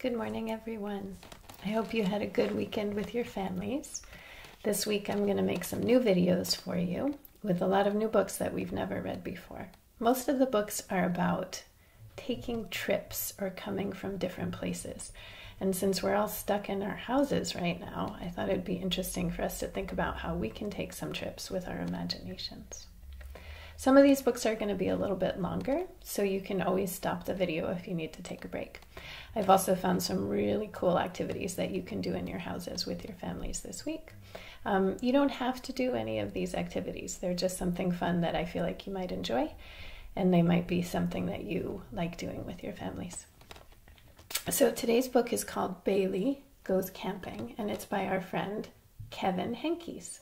Good morning, everyone. I hope you had a good weekend with your families. This week I'm going to make some new videos for you with a lot of new books that we've never read before. Most of the books are about taking trips or coming from different places. And since we're all stuck in our houses right now, I thought it'd be interesting for us to think about how we can take some trips with our imaginations. Some of these books are going to be a little bit longer, so you can always stop the video if you need to take a break. I've also found some really cool activities that you can do in your houses with your families this week. Um, you don't have to do any of these activities, they're just something fun that I feel like you might enjoy, and they might be something that you like doing with your families. So today's book is called Bailey Goes Camping, and it's by our friend Kevin Henkes.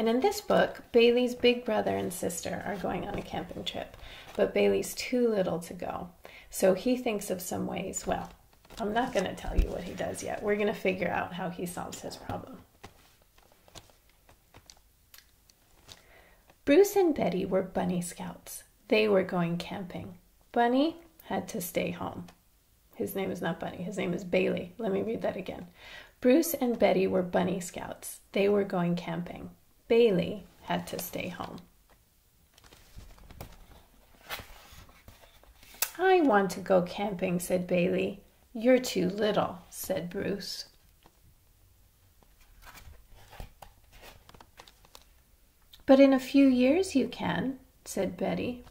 And in this book, Bailey's big brother and sister are going on a camping trip, but Bailey's too little to go. So he thinks of some ways. Well, I'm not going to tell you what he does yet. We're going to figure out how he solves his problem. Bruce and Betty were bunny scouts. They were going camping. Bunny had to stay home. His name is not Bunny, his name is Bailey. Let me read that again. Bruce and Betty were bunny scouts. They were going camping. Bailey had to stay home. I want to go camping, said Bailey. You're too little, said Bruce. But in a few years you can, said Betty.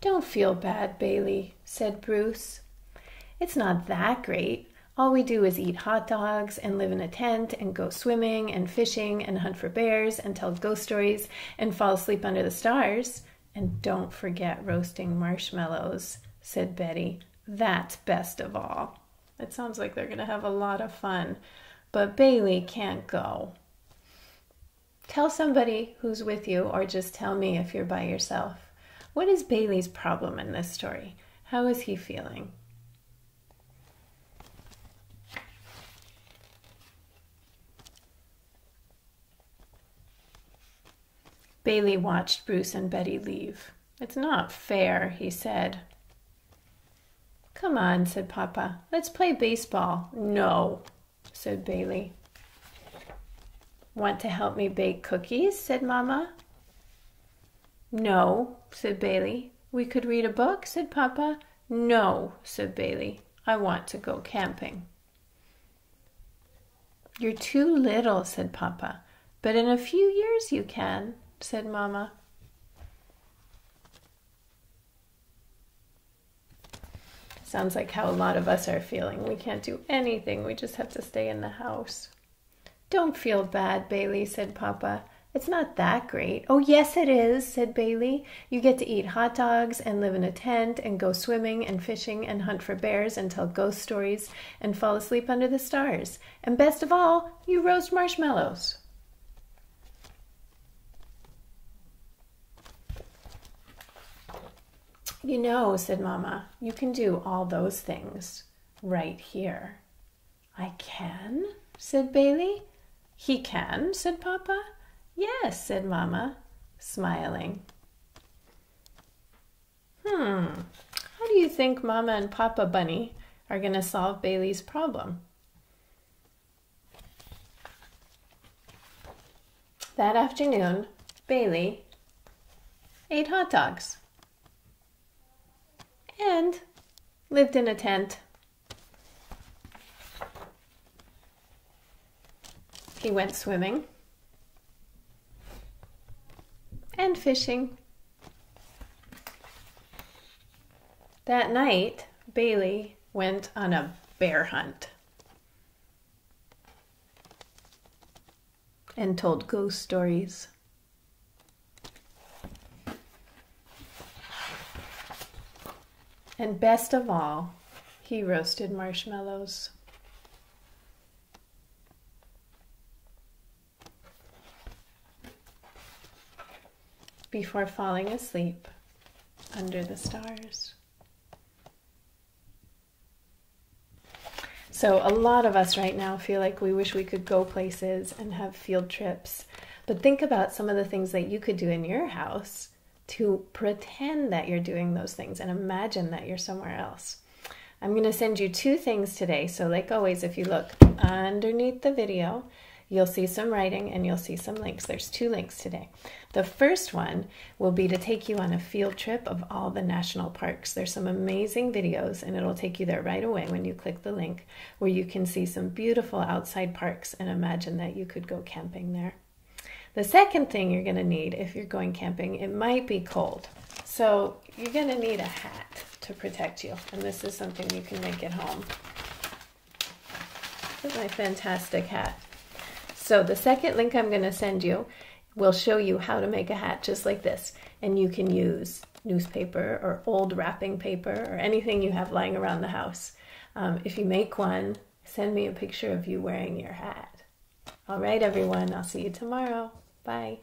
Don't feel bad, Bailey, said Bruce. It's not that great. All we do is eat hot dogs and live in a tent and go swimming and fishing and hunt for bears and tell ghost stories and fall asleep under the stars. And don't forget roasting marshmallows, said Betty. That's best of all. It sounds like they're going to have a lot of fun, but Bailey can't go. Tell somebody who's with you, or just tell me if you're by yourself. What is Bailey's problem in this story? How is he feeling? Bailey watched Bruce and Betty leave. It's not fair, he said. Come on, said Papa. Let's play baseball. No, said Bailey. Want to help me bake cookies? said Mama. No, said Bailey. We could read a book, said Papa. No, said Bailey. I want to go camping. You're too little, said Papa. But in a few years you can said Mamma. Sounds like how a lot of us are feeling. We can't do anything, we just have to stay in the house. Don't feel bad, Bailey, said Papa. It's not that great. Oh, yes, it is, said Bailey. You get to eat hot dogs and live in a tent and go swimming and fishing and hunt for bears and tell ghost stories and fall asleep under the stars. And best of all, you roast marshmallows. You know, said Mamma, you can do all those things right here. I can, said Bailey. He can, said Papa. Yes, said Mamma, smiling. Hmm, how do you think Mama and Papa Bunny are going to solve Bailey's problem? That afternoon, Bailey ate hot dogs and lived in a tent. He went swimming and fishing. That night, Bailey went on a bear hunt and told ghost stories. And best of all, he roasted marshmallows. Before falling asleep under the stars. So, a lot of us right now feel like we wish we could go places and have field trips. But think about some of the things that you could do in your house to pretend that you're doing those things and imagine that you're somewhere else. I'm going to send you two things today. So, like always, if you look underneath the video, you'll see some writing and you'll see some links. There's two links today. The first one will be to take you on a field trip of all the national parks. There's some amazing videos, and it'll take you there right away when you click the link, where you can see some beautiful outside parks and imagine that you could go camping there. The second thing you're going to need if you're going camping, it might be cold. So you're going to need a hat to protect you. And this is something you can make at home. This is my fantastic hat. So the second link I'm going to send you will show you how to make a hat just like this. And you can use newspaper or old wrapping paper or anything you have lying around the house. Um, if you make one, send me a picture of you wearing your hat. All right, everyone, I'll see you tomorrow. Bye.